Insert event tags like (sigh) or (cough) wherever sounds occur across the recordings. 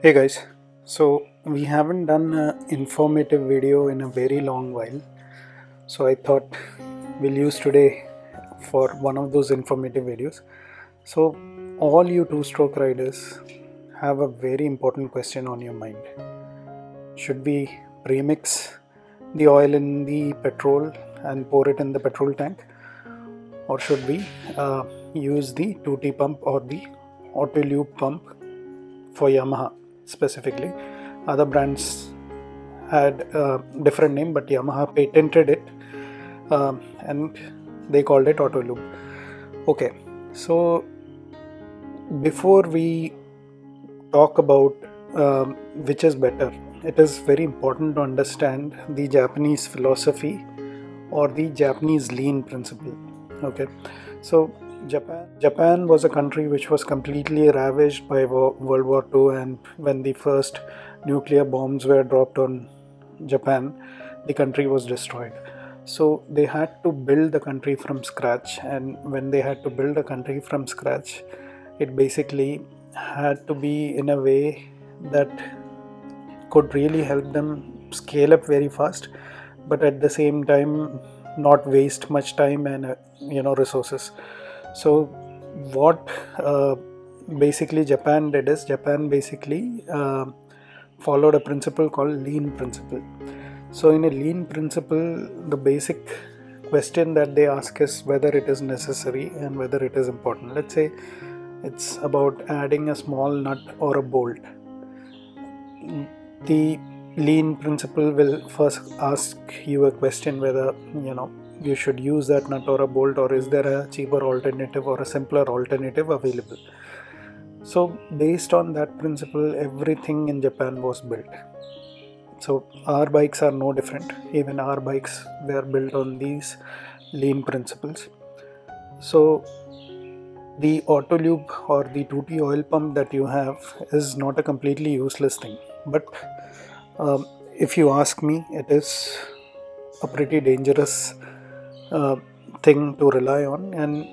Hey guys, so we haven't done an informative video in a very long while, so I thought we'll use today for one of those informative videos. So, all you two stroke riders have a very important question on your mind. Should we premix the oil in the petrol and pour it in the petrol tank, or should we uh, use the 2T pump or the auto lube pump for Yamaha specifically? Other brands had a different name, but Yamaha patented it um, and they called it auto lube. Okay, so before we talk about um, which is better, it is very important to understand the Japanese philosophy or the Japanese lean principle. Okay, so Japan Japan was a country which was completely ravaged by World War II, and when the first nuclear bombs were dropped on Japan, the country was destroyed. So they had to build the country from scratch, and when they had to build a country from scratch, it basically had to be in a way that could really help them scale up very fast, but at the same time not waste much time and uh, you know resources. So what uh, basically Japan did is Japan basically uh, followed a principle called lean principle. So in a lean principle, the basic question that they ask is whether it is necessary and whether it is important. Let's say it's about adding a small nut or a bolt. The lean principle will first ask you a question whether you know you should use that nut or a bolt or is there a cheaper alternative or a simpler alternative available? So based on that principle everything in japan was built. So our bikes are no different. Even our bikes were built on these lean principles. So the auto lube or the 2t oil pump that you have is not a completely useless thing. But um, if you ask me it is a pretty dangerous thing to rely on and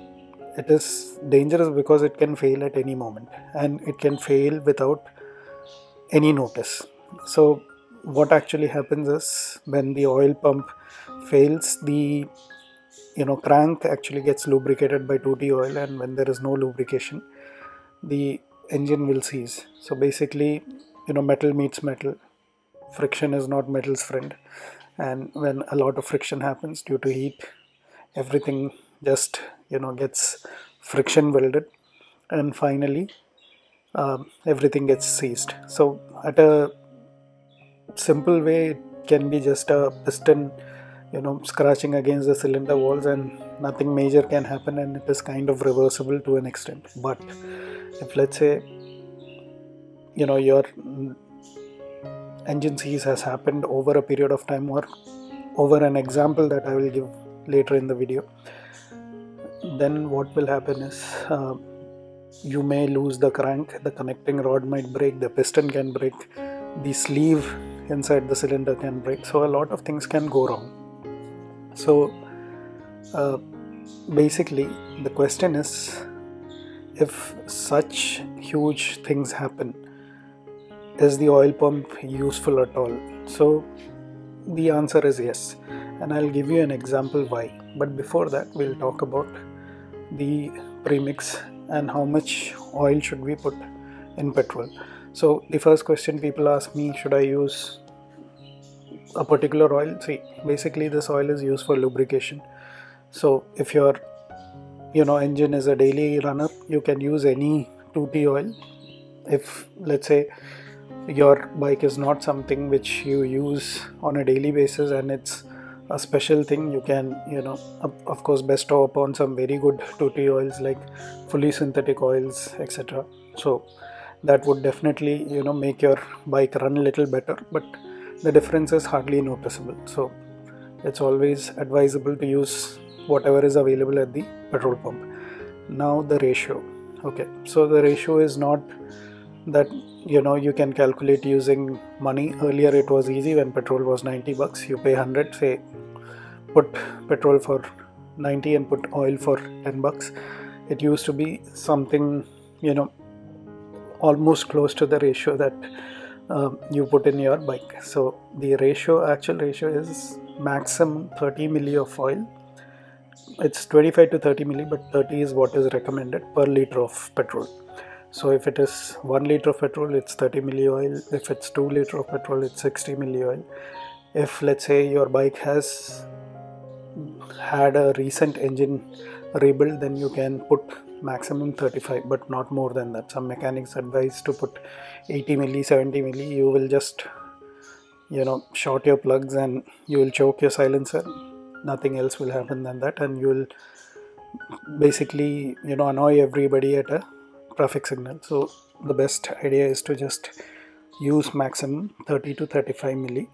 it is dangerous because it can fail at any moment and it can fail without any notice. So what actually happens is when the oil pump fails the you know crank actually gets lubricated by 2t oil and when there is no lubrication the engine will seize so basically you know metal meets metal friction is not metal's friend and when a lot of friction happens due to heat everything just you know gets friction welded. And finally um, everything gets seized. So at a simple way it can be just a piston you know scratching against the cylinder walls and nothing major can happen and it is kind of reversible to an extent. But if let's say you know your engine seize has happened over a period of time or over an example that I will give later in the video, then what will happen is uh, you may lose the crank, the connecting rod might break, the piston can break, the sleeve inside the cylinder can break. So, a lot of things can go wrong. So, uh, basically, the question is if such huge things happen, is the oil pump useful at all? So, the answer is yes, and I'll give you an example why. But before that, we'll talk about the premix and how much oil should we put in petrol. So, the first question people ask me should I use a particular oil? See, basically, this oil is used for lubrication. So, if your you know engine is a daily runner, you can use any 2T oil. If let's say your bike is not something which you use on a daily basis and it's a special thing you can you know of course bestow upon some very good 2t oils like fully synthetic oils etc so that would definitely you know make your bike run a little better but the difference is hardly noticeable. So it's always advisable to use whatever is available at the petrol pump. Now the ratio. Okay so the ratio is not that you know you can calculate using money. Earlier it was easy when petrol was 90 bucks you pay 100 say put petrol for 90 and put oil for 10 bucks. It used to be something you know almost close to the ratio that uh, you put in your bike. So the ratio actual ratio is maximum 30 milli of oil. It's 25 to 30 milli but 30 is what is recommended per liter of petrol so if it is 1 liter of petrol it's 30 milli oil. If it's 2 liter of petrol it's 60 milli oil. If let's say your bike has had a recent engine rebuild then you can put maximum 35 but not more than that. Some mechanics advise to put 80 milli 70 milli. You will just you know short your plugs and you will choke your silencer. Nothing else will happen than that. And you will basically you know annoy everybody at a traffic signal. So the best idea is to just use maximum 30 to 35 milli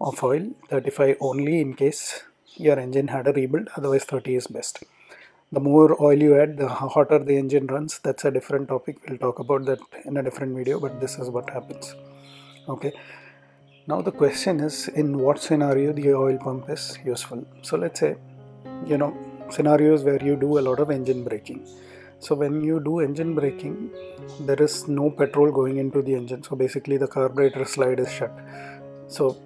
of oil 35 only in case your engine had a rebuild otherwise 30 is best. The more oil you add the hotter the engine runs. That's a different topic. We'll talk about that in a different video but this is what happens. Okay. Now the question is in what scenario the oil pump is useful? So let's say you know scenarios where you do a lot of engine braking so when you do engine braking there is no petrol going into the engine. So basically the carburetor slide is shut. So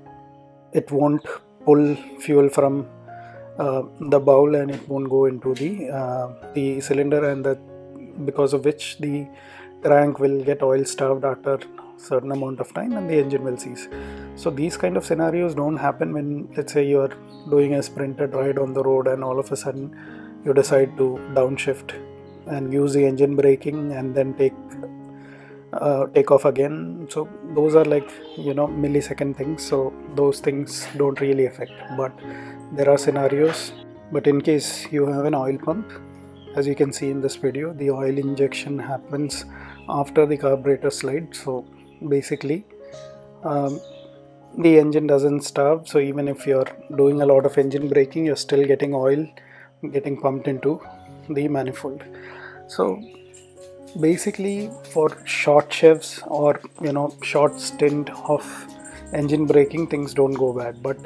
it won't pull fuel from uh, the bowl and it won't go into the uh, the cylinder and that because of which the crank will get oil starved after certain amount of time and the engine will cease. So these kind of scenarios don't happen when let's say you are doing a sprinted ride on the road and all of a sudden you decide to downshift and use the engine braking and then take uh, take off again. So those are like you know millisecond things. So those things don't really affect but there are scenarios. But in case you have an oil pump as you can see in this video the oil injection happens after the carburetor slide. So basically um, the engine doesn't starve. So even if you're doing a lot of engine braking you're still getting oil getting pumped into the manifold. So basically for short shifts or you know short stint of engine braking things don't go bad. But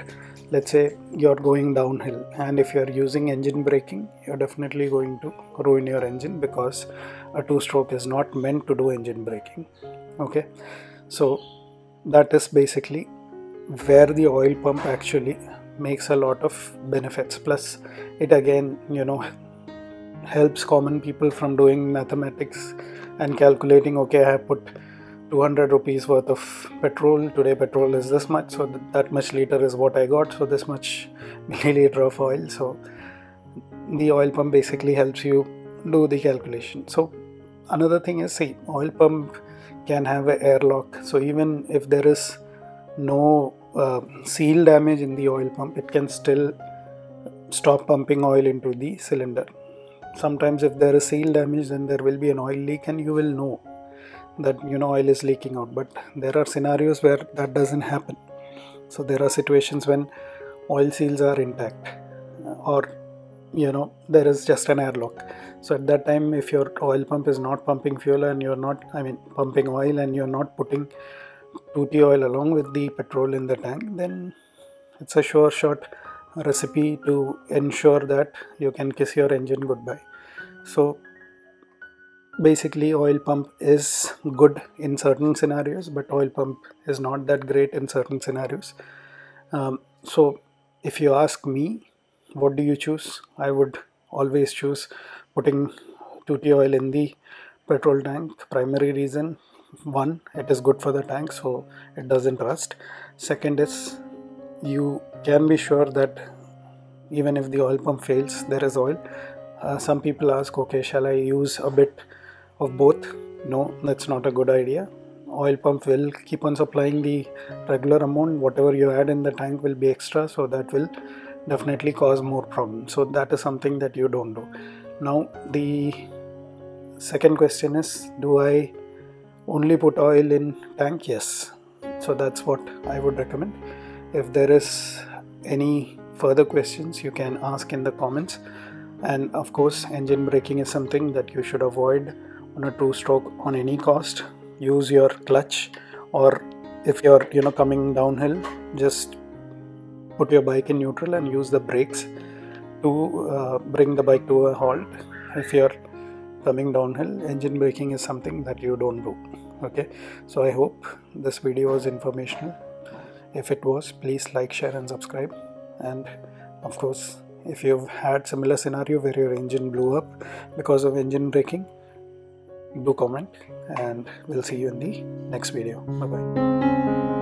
let's say you're going downhill and if you're using engine braking you're definitely going to ruin your engine because a two stroke is not meant to do engine braking okay? So that is basically where the oil pump actually makes a lot of benefits. Plus it again you know helps common people from doing mathematics and calculating okay i have put 200 rupees worth of petrol. Today petrol is this much so that much liter is what i got so this much (laughs) milliliter of oil. So the oil pump basically helps you do the calculation. So another thing is see oil pump can have an airlock. So even if there is no uh, seal damage in the oil pump it can still stop pumping oil into the cylinder sometimes if there is seal damage then there will be an oil leak and you will know that you know oil is leaking out. But there are scenarios where that doesn't happen. So there are situations when oil seals are intact uh, or you know there is just an airlock. So at that time if your oil pump is not pumping fuel and you're not i mean pumping oil and you're not putting 2t oil along with the petrol in the tank then it's a sure shot recipe to ensure that you can kiss your engine goodbye. So basically oil pump is good in certain scenarios but oil pump is not that great in certain scenarios. Um, so if you ask me what do you choose? I would always choose putting 2t oil in the petrol tank. Primary reason one it is good for the tank so it doesn't rust. Second is you can be sure that even if the oil pump fails there is oil. Uh, some people ask okay shall i use a bit of both? No that's not a good idea. Oil pump will keep on supplying the regular amount. Whatever you add in the tank will be extra so that will definitely cause more problems. So that is something that you don't do. Now the second question is do i only put oil in tank? Yes. So that's what i would recommend if there is any further questions you can ask in the comments. And of course engine braking is something that you should avoid on a two stroke on any cost. Use your clutch or if you're you know coming downhill just put your bike in neutral and use the brakes to uh, bring the bike to a halt. If you're coming downhill engine braking is something that you don't do. Okay? So i hope this video was informational if it was please like share and subscribe. And of course if you've had similar scenario where your engine blew up because of engine braking do comment and we'll see you in the next video. Bye bye